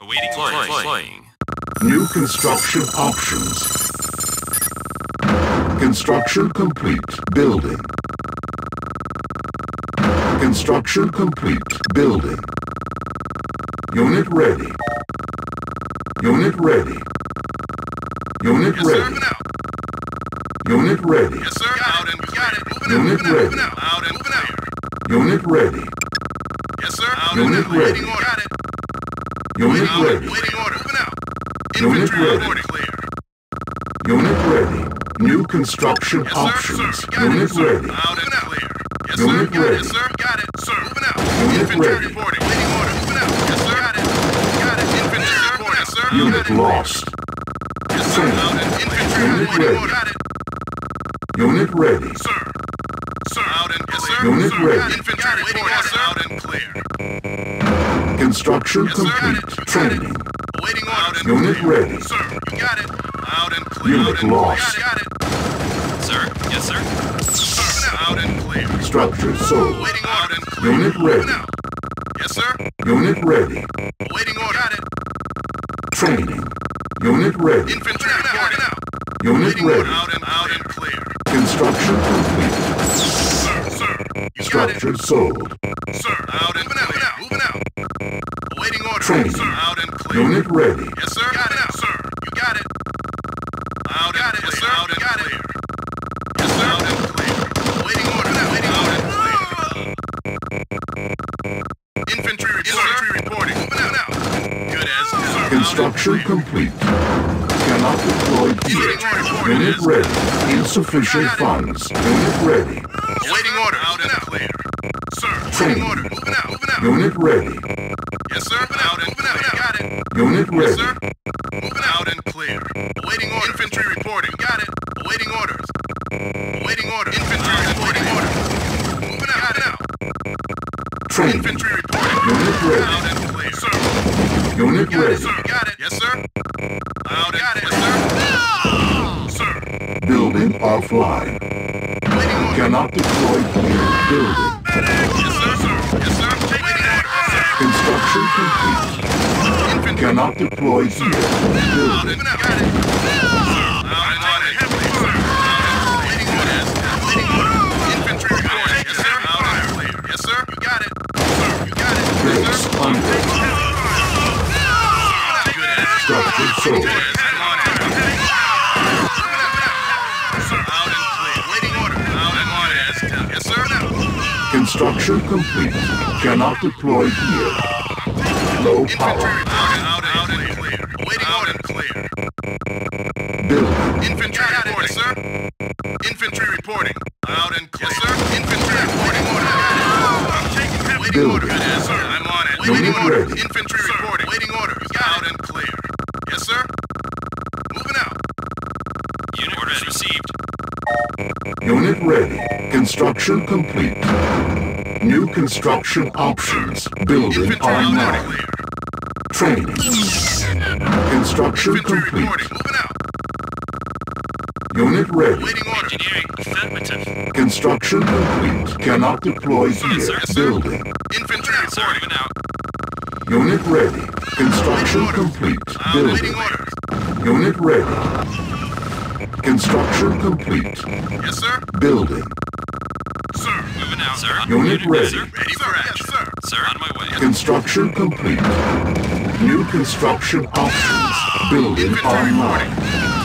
Awaiting flying. flying. New construction options. Construction complete. Building. Construction complete. Building. Unit ready. Unit ready. Unit Yes, ready. Moving out. Unit ready. Yes, sir. Out and got it. Moving Unit out. Ready. Moving out. Out and moving out. Unit ready. Yes, sir. Out Unit and ready. Got it. Unit Out and ready. waiting order. Moving out. Unit Infantry ready. reporting clear. Unit ready. New construction Yes, options. sir. Got Unit it, sir. ready. Out and clear. Yes, Unit sir. Got ready. it, sir. Got it, sir. Moving out. Unit Infantry ready. reporting. Waiting order. Moving out. Yes, sir. Got it. Got it. Infantry reporting. Yes, sir. Unit Got it. lost. Yes, sir. Out and infantry Unit reporting. ready. order. Got it. Unit ready. Sir. Sir. Out and yes, sir. Unit sir. ready. Got it. Infantry Construction Yes, complete. it. You got it. Training. Waiting order. Unit clear. ready. Sir. You got it. Out and clear. Unit and lost. Got it. Sir? Yes, sir. Sir. Out and clear. Structure sold. Waiting order. and clear. Unit ready. Moving. Yes, sir. Unit ready. Waiting order. Got it. Training. Unit ready. Infantry reporting out. Unit Waiting order. ready. Out and out and clear. Construction complete. Sir. Sir. You got it. Structure sold. Sir. Training. Sir. Out and clear. Unit ready. Yes, sir. Got it. Sir. You got it. Out got and it. Yes, sir. Out and got clear. Yes, sir. Out and clear. Waiting order. Waiting out and clear. Infantry report. Infantry reporting. Moving out now. Good as sir. Construction complete. Cannot deploy here. Unit ready. Insufficient funds. Unit ready. Waiting order. Out and clear. Sir. Training. Order. Moving out. Moving out. Unit ready. Unit Yes, sir. Moving out and clear. Awaiting order. Infantry reporting. Got it. Awaiting orders. Awaiting order. Infantry reporting order. Moving out. Now. Training. Infantry reporting. Unit ready. Out and clear. Sir. Unit Got it, sir. Got it. Yes, sir. Out and got it. Yes, sir. Sir. Building offline. Waiting order. Cannot deploy here. Building. Yes, sir. Sir. Yes, sir. Waiting order. Sir. Construction complete. Infantry. Cannot deploy here. Out Building. and got it. Sir. Out and on it. Heavily, sir. Out and waiting orders. Waiting order. Infantry reporting. Yes, sir. Out and clear. Yes, sir. You got it. Sir. You got it. Yes, Base sir. under. Good as Structure sold. Good as I'm on it. Sir. Out and clear. Waiting order. Out and on it. Yes, sir. Construction complete. Cannot deploy here. Low Infantry power. Infantry reporting, sir. Infantry reporting. Out and clear. Yes, sir. Infantry reporting order. I'm taking that. Waiting Building. order. Good as, sir. I'm on it. Unit Waiting order. ready. Infantry reporting. Waiting order. Out and clear. Yes, sir. Moving out. Unit orders received. Unit ready. Construction complete. New construction options. Building Infantry out and online. Training. Construction Infantry complete. reporting. Moving out. Unit ready. Waiting order. Engineering affirmative. Construction complete. Cannot deploy here. Yes, sir. Building. Infantry reporting. moving out. Unit ready. Construction complete. I'm Building. waiting orders. Unit ready. Construction complete. Yes, sir. Building. Sir. Moving out. Sir. Unit ready. Sir. Ready for action. Yes, sir. Sir, on my way. Construction complete. New construction options. Ah! Building Infantry online.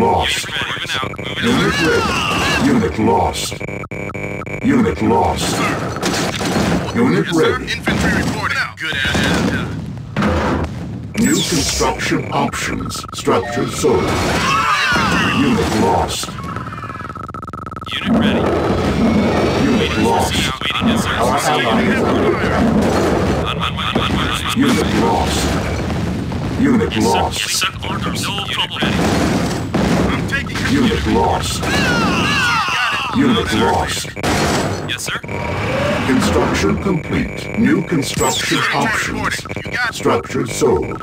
Lost. Unit ready. Moving out. Moving out. Unit ready. Unit lost. Unit lost. Unit Yes, sir. ready. Infantry reporting. Out. Good as done. New construction options. Structure sold. Unit lost. Unit ready. Unit lost. to see out. Waiting to Our see ally is under. Unit lost. Unit Yes, sir. lost. Yes, sir. Orders. No trouble. Ready. I'm taking it. Unit lost. Unit lost. Yes, sir. Construction complete. New construction Infantry options. reporting. You got it. Structure sold.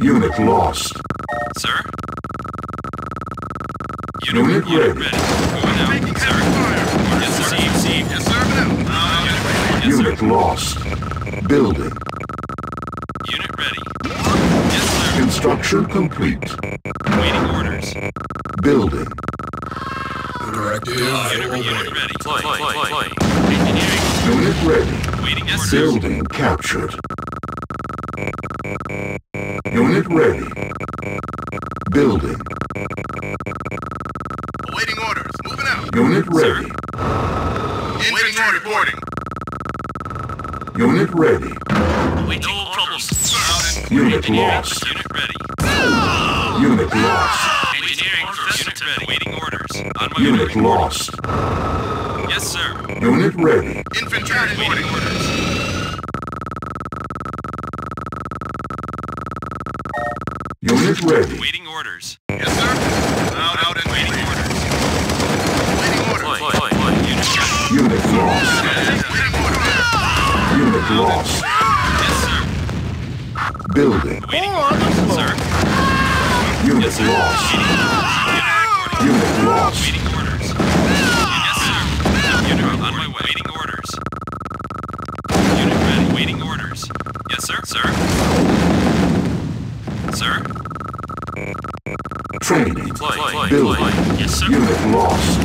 Unit lost. Sir? Unit ready. Moving out. Sir? heavy fire. Orders received. Received. Yes, sir. Unit ready. Yes, sir. Unit lost. Building. Sir. Construction complete. Waiting orders. Building. Directive. Unit, unit ready. Fly, fly, fly, fly. Engineering. Unit ready. Waiting orders. Building captured. Unit ready. Building. Awaiting orders. Moving out. Unit ready. Infantry reporting. Unit ready. Waiting no problems. Out in. Unit lost. Unit ready. Unit lost. Engineering. Unit ready. Waiting orders. On my Unit way. lost. Yes, sir. Unit ready. Infantry Waiting reporting. orders. Unit ready. Waiting orders. Yes, sir. Out, out in. Waiting orders. Waiting Fly, orders. fly, fly. Unit. Unit lost. Unit lost. Building. Waiting orders. Sir. Unit Yes, sir. lost. Unit. Unit lost. Waiting orders. Yes, sir. Unit on my way. Waiting orders. Unit ready. Waiting orders. Yes, sir. Sir. Sir. Training. Fly, Building. Yes, sir. Unit lost.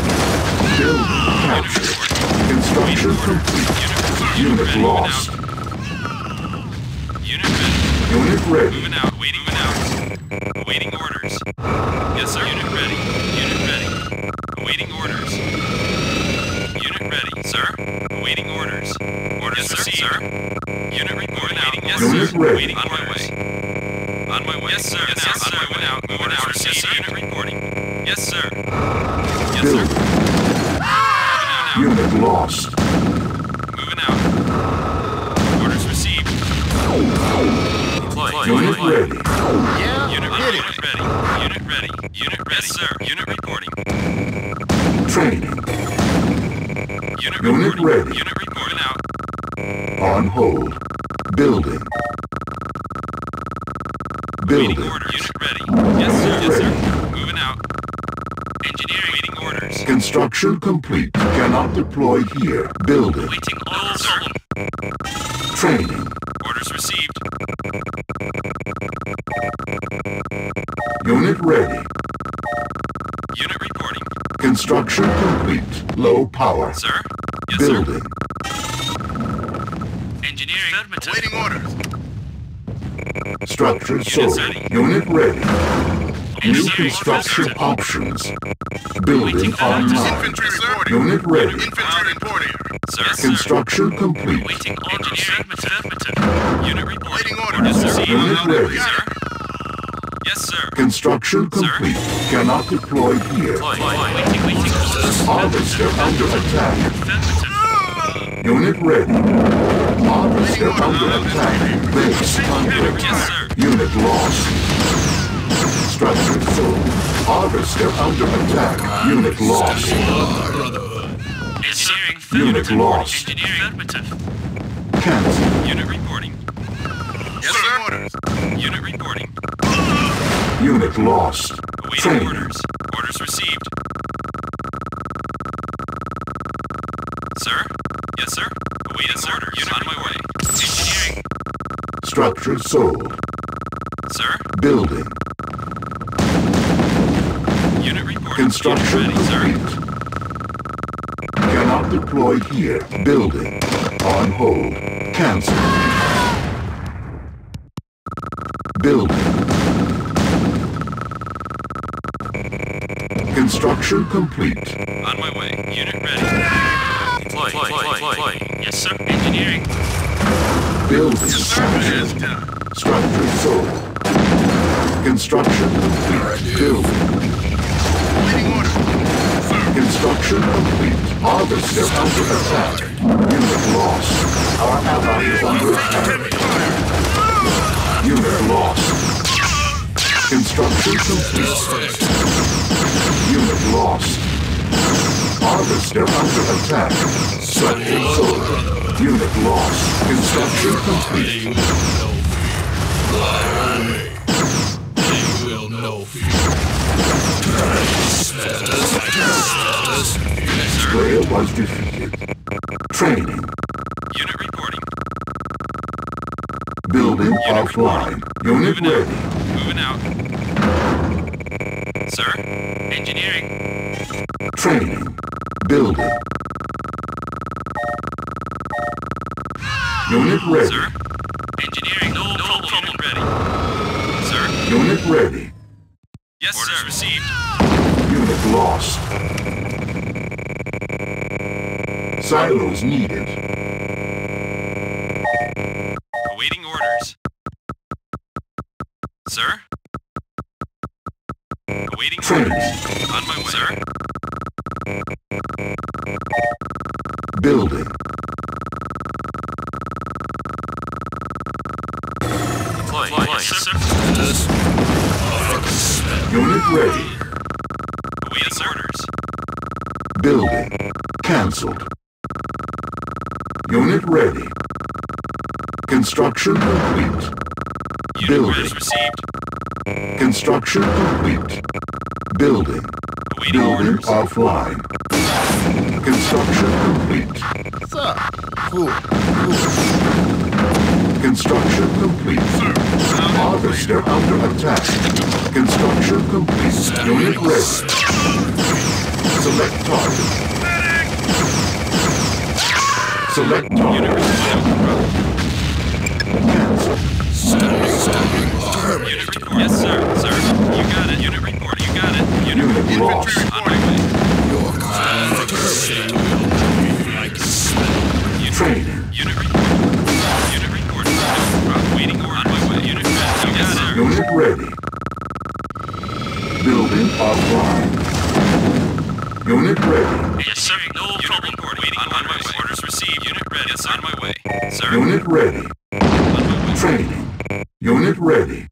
Building captured. Complete. Unit, Unit lost. Unit ready. Moving out. Waiting. Moving out. Awaiting orders. Yes, sir. Unit ready. Unit ready. Awaiting orders. Unit ready, sir. Awaiting orders. Orders yes, received, sir. Unit reporting out. Yes, Unit sir. ready. Waiting on my way. On my way. Yes, sir. Yes, yes sir. Moving out. Moving out. Yes, sir. Unit reporting. Yes, sir. Yes, sir. Building. Moving. Unit lost. Ready. Unit ready. Unit ready. Unit ready. Unit ready. Yes, sir. Unit reporting. Training. Unit, Unit reporting. ready. Unit reporting out. On hold. Building. Waiting Building. orders. Unit ready. Yes, sir. Yes, sir. Moving out. Engineering. Waiting orders. Construction complete. Cannot deploy here. Building. Waiting orders. Training. Orders received. Unit ready. Unit reporting. Construction complete. Low power. Sir. Yes, sir. Engineering. Affirmative. Waiting orders. Structure Unit sold. Unit ready. New construction options. Building Waiting online. Infantry. Unit ready. Infantry reporting. Sir. Yes, sir. Construction complete. Waiting orders. Affirmative. Affirmative. Unit reporting. Waiting orders. Orders Sir. received. Unit ready. Sir. Yes, sir. Construction complete. Cannot deploy here. Fly. Fly. Waiting. Waiting. Harvester under attack. Affirmative. Unit ready. Harvester under attack. Base under attack. Unit lost. Structure sold. Harvester under attack. Unit lost. Engineering. Unit lost. Engineering. Affirmative. Cancel. Unit reporting. Yes, sir. Unit reporting. Unit lost. Awaiting Training. orders. Orders received. Sir? Yes, sir. Awaiting orders. Unit on my way. Engineering. Structure sold. Sir? Building. Unit reporting. Construction Unit ready, sir. complete. Cannot deploy here. Building. On hold. Cancel. Building. Construction complete. On my way. Unit ready. Fly, fly, fly, fly, fly. Yes, sir. Engineering. Building Sir. captured. Yes, sir. Structure sold. Construction complete. Building. Waiting orders. Sir. Construction complete. Harvester under attack. Unit lost. Our ally is under attack. Construction complete. Unit lost. Harvester under attack. Structure sold. Unit lost. Construction complete. They will know fear. Was defeated. Training. Unit reporting. Building offline. Unit ready. Moving out. Sir? Engineering. Training. Building. Unit ready. Sir? Engineering. No, no trouble. Unit ready. Sir? Unit ready. Yes, Orders sir. received. Unit lost. Silos needed. Awaiting orders. Sir? Awaiting Training. orders. On my way. Sir? Building. Deploy. Deploy. Sir. Us. I Unit ready. Awaiting orders. Building. Cancelled. Unit ready. Construction complete. Unit Building. received. Construction complete. Building. Awaiting Building orders. offline. Construction complete. Sir. Cool. Construction complete. Sir. Harvester under attack. Construction complete. Unit ready. Select target. Select target. reporting. Yes, sir. No Unit trouble. Report. Waiting on, my way. Orders received. Unit ready. Yes, on my way. Sir. Unit ready. On my way. Training. Unit ready.